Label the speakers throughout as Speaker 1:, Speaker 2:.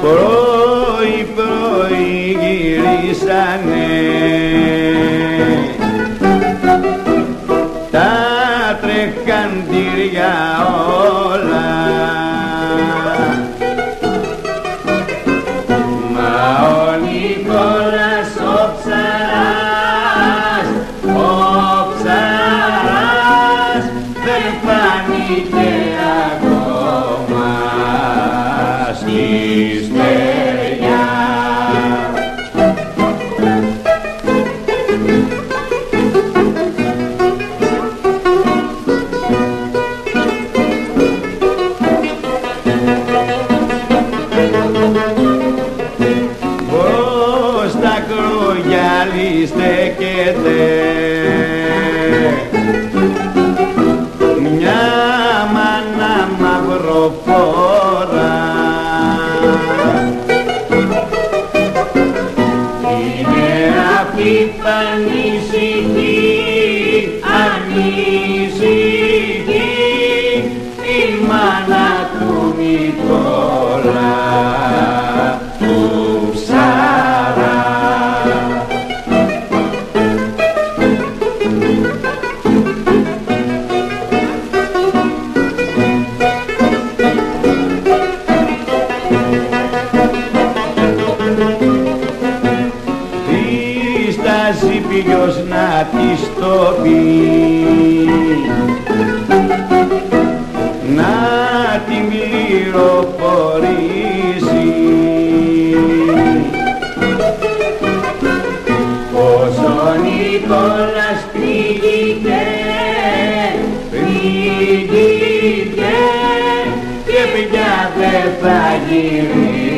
Speaker 1: Πρωί πρωί γυρίσανε. Τα τρεχαντήρια όλα αυτή πανήσυχη, ανήσυχη η μάνα του Νικόλα δίσταση ποιος να της το πει. Να την πληροφορήσει. Πως ο Νικόλας πνίγηκε πνίγηκε και πια δεν θα γυρίσει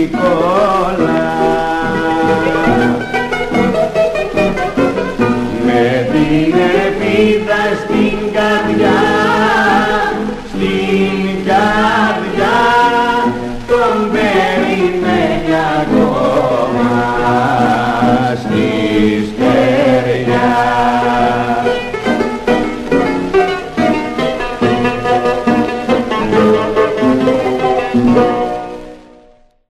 Speaker 1: Νικόλα. Με την ελπίδα στην καρδιά στην καρδιά τον περιμένει ακόμα